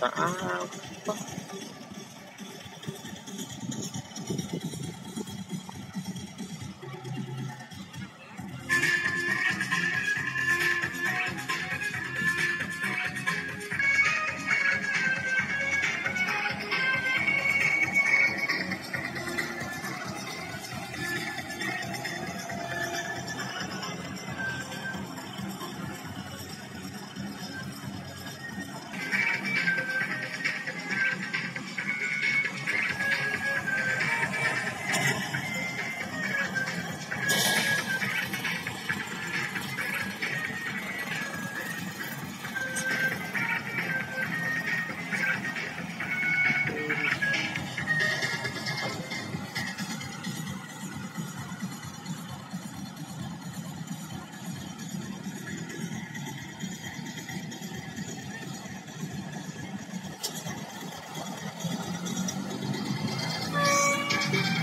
晚安，好。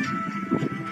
あっ。